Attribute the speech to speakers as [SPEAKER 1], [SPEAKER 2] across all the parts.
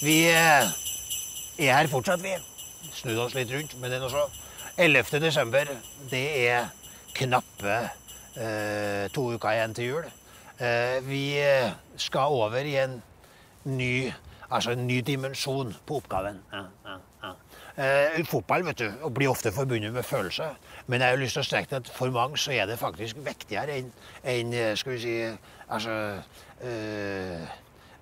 [SPEAKER 1] Vi eh, er her fortsatt, vi. Snudd oss litt rundt, men det er noe så. 11. desember, det er knappe eh, to uker igjen til jul. Eh, vi skal over i en ny, altså en ny dimensjon på oppgaven. Ja, ja, ja. Eh, fotball vet du, blir ofte forbundet med følelser. Men jeg har lyst til å strekke at for mange så er det faktisk viktigere enn enn, eh, skal vi si, altså eh,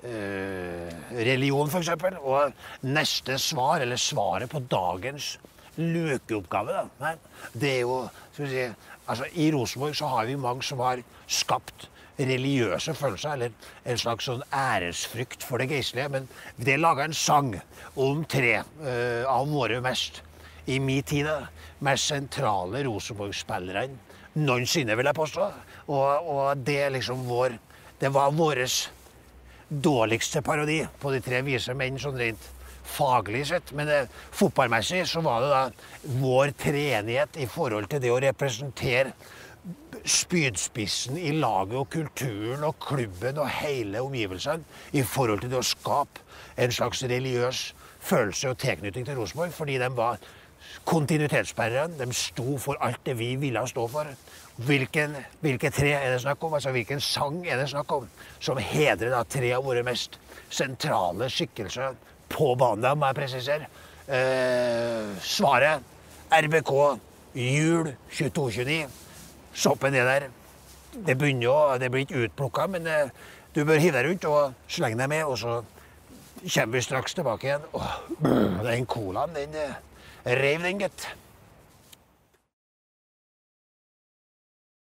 [SPEAKER 1] religion, f.eks. Og neste svar, eller svaret på dagens løkeoppgave, da, det er jo skal vi si, altså I Rosenborg så har vi mange som har skapt religiøse følelser, eller en slags sånn æresfrykt for det geistlige. Men det laga en sang om tre uh, av våre mest, i min tid, da, mest sentrale Rosenborg-spillerne noensinne, vil jeg påstå. Og, og det er liksom vår Det var våres dårligste parodi på de tre vise menn, sånn rent faglig sett. Men eh, fotballmessig så var det da vår treenighet i forhold til det å representere spydspissen i laget og kulturen og klubben og hele omgivelsene i forhold til det å skape en slags religiøs følelse og tilknytning til Rosenborg, fordi de var kontinuitetsbærerne. De sto for alt det vi ville stå for. Hvilken, hvilke tre er det snakk om? Altså Hvilken sang er det snakk om? Som hedrer da tre av våre mest sentrale skikkelser på banen, må jeg presisere. Eh, svaret RBK jul 2229. Soppen er der. Det begynner jo, det blir ikke utplukka, men eh, du bør hive deg rundt og slenge deg med, og så kommer vi straks tilbake igjen. Åh, den colaen, den eh, reiv den, gitt.